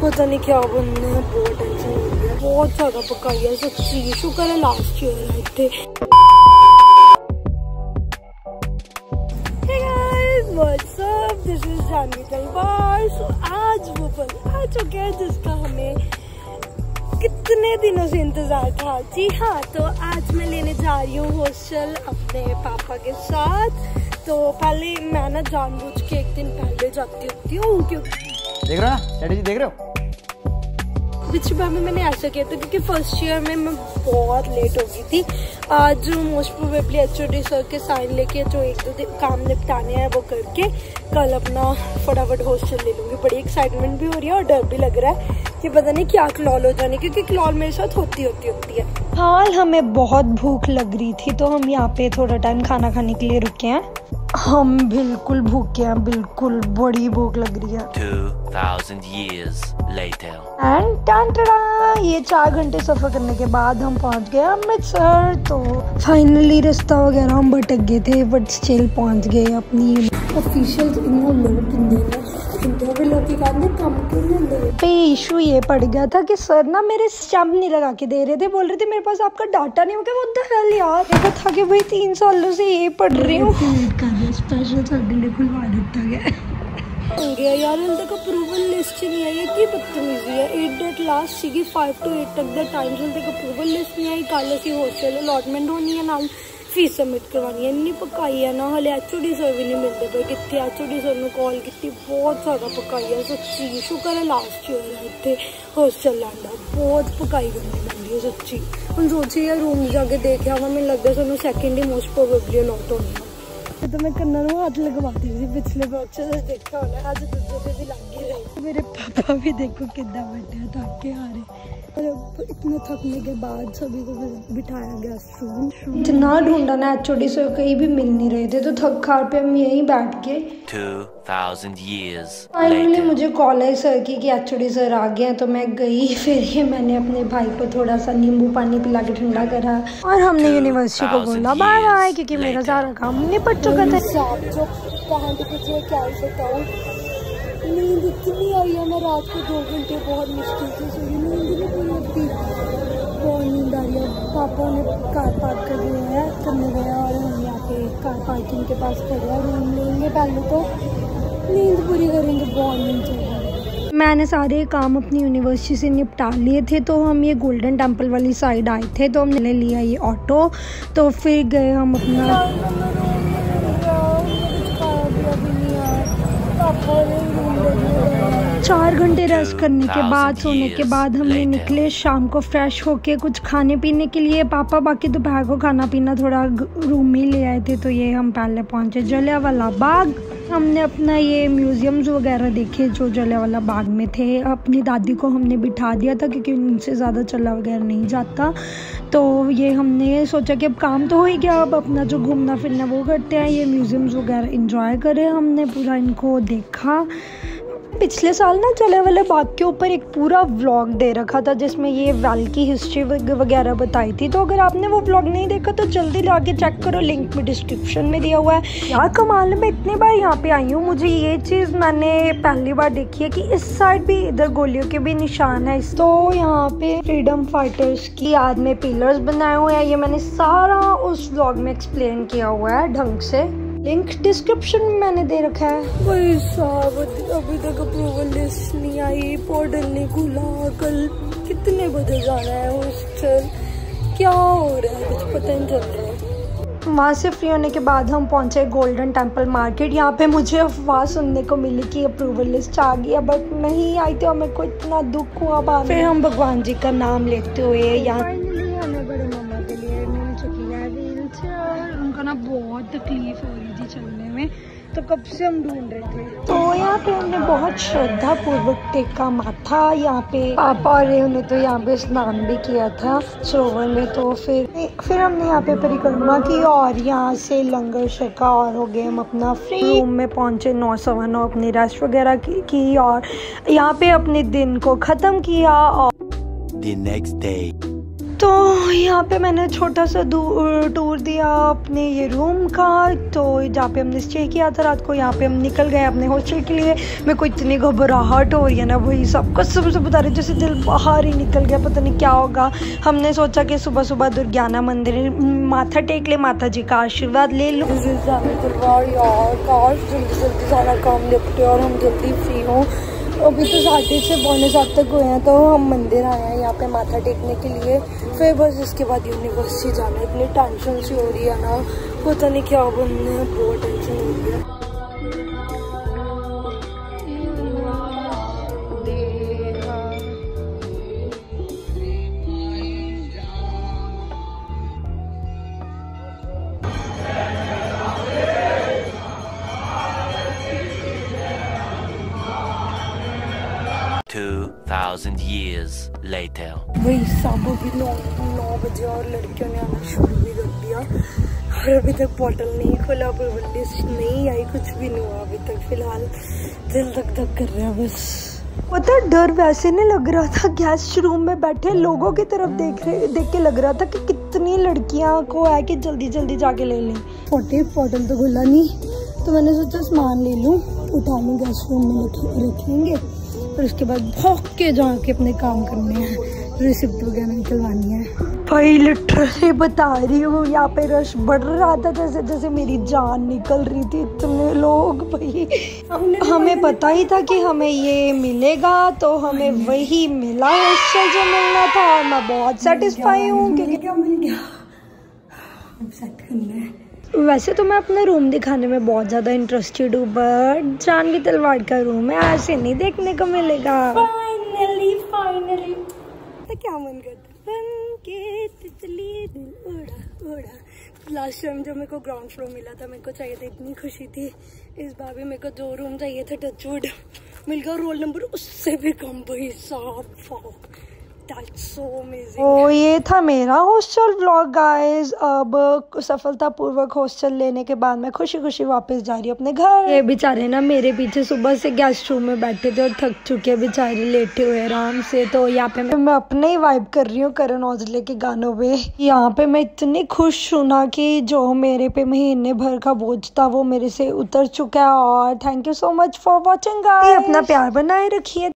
पता नहीं क्या बनना बहुत टेंशन गया बहुत ज़्यादा पकाई है सच्ची शुक्र है last year Janvi Talwar so, आज वो पल आ चुके हैं जिसका हमें कितने दिनों से इंतज़ार था। जी हाँ तो आज मैं लेने जा रही हूँ हॉस्टल अपने पापा के साथ। तो पहले मैं ना जानबूझ के एक दिन पहले जाती होती हूँ क्योंकि देख रहे हो ना? डैडी जी देख रहे हो? पिछली बार में मैंने ऐसा किया था क्योंकि फ़र्स्ट ईयर में मैं बहुत लेट हो गई थी। आज मोस्ट प्रोबेबली एच सर के साइन लेके जो एक दो दिन काम निपटाने हैं वो करके कल अपना फटाफट हॉस्टल ले लूँगी। बड़ी एक्साइटमेंट भी हो रही है और डर भी लग रहा है कि पता नहीं क्या क्लॉल हो जाने क्योंकि क्लॉल मेरे साथ होती होती होती है। हाल हमें बहुत भूख लग रही थी तो हम यहाँ पे थोड़ा टाइम खाना खाने के लिए रुके हैं। हम बिल्कुल भूखे हैं बिल्कुल बड़ी भूख लग रही है। thousand years later. And tantada, ये चार घंटे सफ़र करने के बाद हम पहुँच गए अमृतसर तो फाइनली रास्ता वगैरह हम भटक गए थे बट स्टिल पहुँच गए अपनी ऑफिशियल इन्हों तो लोग पे इशू ये पड़ गया था कि सर ना मेरे स्टम्प नहीं लगा के दे रहे थे बोल रहे थे मेरे पास आपका डाटा नहीं होगा वो हेल यार? देखो था कि भाई तीन सालों से ये पढ़ रही हूँ। स्पेशल साढ़े खुलवा देता गया। ਹੋ ਗਿਆ ਯਾਰ ਹੁਣ ਤੱਕ ਅਪਰੂਵਲ ਲਿਸਟ ਨਹੀਂ ਆਈ ਹੈ ਕੀ ਬਦਤਮੀਜ਼ੀ ਹੈ? 8 ਡਟ ਲਾਸਟ ਸੀਗੀ 5 ਤੋਂ 8 ਤੱਕ ਦਾ ਟਾਈਮ ਹੁਣ ਤੱਕ ਅਪਰੂਵਲ ਲਿਸਟ ਨਹੀਂ ਆਈ। ਕੱਲ ਅਸੀਂ ਹੋਸਟਲ ਅਲੋਟਮੈਂਟ ਹੋਣੀ ਹੈ ਨਾਲ ਫੀਸ ਸਬਮਿਟ ਕਰਵਾਣੀ ਹੈ। ਇੰਨੀ ਪਕਾਈ ਹੈ ਨਾ, ਹਲੇ ਐਚਓਡੀ ਸਰ ਵੀ ਨਹੀਂ ਮਿਲਦੇ ਪਏ ਕਿੱਥੇ। ਐਚਓਡੀ ਸਰ ਨੂੰ ਕਾਲ ਕੀਤੀ, ਬਹੁਤ ਜ਼ਿਆਦਾ ਪਕਾਈ ਹੈ। ਸੱਚੀ, ਸ਼ੁਕਰ ਹੈ ਲਾਸਟ ਈਅਰ ਹੈ ਇੱਥੇ ਹੋਸਟਲ ਲਾਂਦਾ ਬਹੁਤ ਪਕਾਈ ਕਰਨੀ ਪੈਂਦੀ ਹੈ, ਸੱਚੀ। ਹੁਣ ਸੋਚੀ ਯਾਰ ਰੂਮ ਜਾ ਕੇ ਦੇਖਿਆ ਵਾ, ਮੈਨੂੰ ਲੱਗਦਾ ਸਾਨੂੰ ਸੈਕਿੰਡ ਹੀ ਮੋਸਟ ਪ੍ਰੋਬੇਬਲੀ ਅਲਾਟ ਹੋਣੀ मुझे कॉलेज आई सर की कि एचओडी सर आ गए तो मैं गई फिर ये मैंने अपने भाई को थोड़ा सा नींबू पानी पिला के ठंडा करा। और हमने यूनिवर्सिटी को बोला बाय बाय क्योंकि मेरा सारा काम निपट चुका था ही। बताऊँ। नींद इतनी आई है मैं रात को दो घंटे बहुत मुश्किल से सोई नींद नहीं पूरी होती बहुत नींद आ रही है। पापा ने कार पार्क कर दिया है करने गया और हम यहाँ पे कार पार्किंग के पास खड़े हैं। रूम लेंगे पहले तो। नींद पूरी करेंगे बहुत नींद चल मैंने सारे काम अपनी यूनिवर्सिटी से निपटा लिए थे तो हम ये गोल्डन टेंपल वाली साइड आए थे तो हमने लिया ये ऑटो तो फिर गए हम अपना 好无 चार घंटे रेस्ट करने के बाद सोने के बाद हमने निकले शाम को फ्रेश होके कुछ खाने पीने के लिए। पापा बाकी दोपहर को खाना पीना थोड़ा रूम में ले आए थे तो ये हम पहले पहुँचे जलियावाला बाग। हमने अपना ये म्यूजियम्स वगैरह देखे जो जलियावाला बाग में थे। अपनी दादी को हमने बिठा दिया था क्योंकि उनसे ज़्यादा चला वगैरह नहीं जाता। तो ये हमने सोचा कि अब काम तो हो ही गया अब अपना जो घूमना फिरना वो करते हैं ये म्यूजियम्स वगैरह इंजॉय करें। हमने पूरा इनको देखा। पिछले साल ना चले वाले बाग के ऊपर एक पूरा व्लॉग दे रखा था, जिसमें ये वैल की हिस्ट्री वगैरह बताई थी। तो अगर आपने वो व्लॉग नहीं देखा तो जल्दी लाके चेक करो लिंक में डिस्क्रिप्शन में दिया हुआ है। यार, कमाल मैं इतनी बार यहाँ पे आई हूँ, मुझे ये चीज़ मैंने पहली बार देखी है कि इस साइड भी इधर गोलियों के भी निशान है। तो यहाँ पे फ्रीडम फाइटर्स की याद में पिलर्स बनाए हुए हैं, ये मैंने सारा उस व्लॉग में एक्सप्लेन किया हुआ है, ढंग से। लिंक डिस्क्रिप्शन में मैंने दे रखा है। भाई साहब अभी तक अप्रूवल लिस्ट नहीं आई पोर्टल नहीं खुला कल कितने बजे जाना है हॉस्टल क्या हो रहा है? कुछ पता नहीं चल रहा है। वहाँ से फ्री होने के बाद हम पहुँचे गोल्डन टेंपल मार्केट यहाँ पे मुझे अफवाह सुनने को मिली कि अप्रूवल लिस्ट आ गया बट नहीं आई तो मेरे को इतना दुख हुआ बाद फिर हम भगवान जी का नाम लेते हुए यहाँ तो कब से हम ढूंढ रहे थे तो यहाँ पे हमने बहुत श्रद्धा पूर्वक टेका माथा यहाँ पे पापा और रेहू ने तो यहाँ पे स्नान भी किया था सरोवर में तो फिर फिर हमने यहाँ पे परिक्रमा की और यहाँ से लंगर शेका और हो गए हम अपना फ्री रूम में पहुँचे नौ सवा नौ अपनी रेस्ट वगैरह की, की और यहाँ पे अपने दिन को ख़त्म किया और The next day. तो यहाँ पे मैंने छोटा सा टूर दिया अपने ये रूम का। तो जहाँ पे हमने स्टे किया था रात को, यहाँ पे हम निकल गए अपने हॉस्टल के लिए। मेरे को इतनी घबराहट हो रही है ना वही सब कुछ सुबह सुबह बता रही जैसे दिल बाहर ही निकल गया, पता नहीं क्या होगा। हमने सोचा कि सुबह सुबह दुर्ज्ञाना मंदिर, माथा टेक ले माता जी का आशीर्वाद ले लो। जल्दी जल्दी सारा काम निपटे और हम जल्दी फ्री हों। अभी तो साढ़े से बोने सात तक हुए हैं तो हम मंदिर आए हैं यहाँ पे माथा टेकने के लिए। फिर बस इसके बाद यूनिवर्सिटी जाना, इतनी टेंशन सी हो रही है ना, पता नहीं क्या बनना है, बहुत टेंशन हो रही है। Two thousand years later. वही सब अभी नौ नौ बजे और लड़कियों ने आना शुरू भी कर दिया। और अभी तक बॉटल नहीं खोला पर लिस्ट नहीं आई कुछ भी नहीं हुआ अभी तक फ़िलहाल दिल धक धक कर रहा है बस। पता डर वैसे नहीं लग रहा था गेस्ट रूम में बैठे लोगों की तरफ़ देख रहे देख के लग रहा था कि कितनी लड़कियाँ को है कि जल्दी जल्दी जाके ले लें। फोटे बॉटल तो खुला नहीं तो मैंने सोचा सामान ले लूँ उठा लूँ गेस्ट रूम में रख लेंगे फिर उसके बाद भोग के जाके अपने काम करने हैं। रिसिप्ट वगैरह निकलवानी है। भाई लिटरली बता रही हूँ यहाँ पे रश बढ़ रहा था जैसे जैसे मेरी जान निकल रही थी इतने लोग भाई। हमें पता ही था कि हमें ये मिलेगा तो हमें वही मिला हॉस्टल जो मिलना था। और मैं बहुत सेटिस्फाई हूँ क्योंकि क्या मिल गया। सेट करना है। वैसे तो मैं अपना रूम दिखाने में बहुत ज़्यादा इंटरेस्टेड हूँ बट जानवी तलवार का रूम है ऐसे नहीं देखने को मिलेगा। फाइनली फाइनली तो क्या मन करता बन के तितली दिल उड़ा उड़ा। लास्ट टाइम जब मेरे को ग्राउंड फ्लोर मिला था मेरे को चाहिए था इतनी खुशी थी। इस बार भी मेरे को दो रूम चाहिए थे टचवुड मिल गया रोल नंबर उससे भी कम भाई साफ़ so ओ ये था मेरा हॉस्टल ब्लॉग गाइस अब सफलतापूर्वक हॉस्टल लेने के बाद मैं खुशी खुशी वापस जा रही हूँ अपने घर। ये बेचारे ना मेरे पीछे सुबह से गेस्ट रूम में बैठे थे और थक चुके बेचारे लेटे हुए आराम से। तो यहाँ पे मैं अपने ही वाइब कर रही हूँ करण औजले के गानों पे। यहाँ पे मैं इतनी खुश हूँ ना कि जो मेरे पे महीने भर का बोझ था वो मेरे से उतर चुका है। और thank you so much for watching अपना प्यार बनाए रखिए।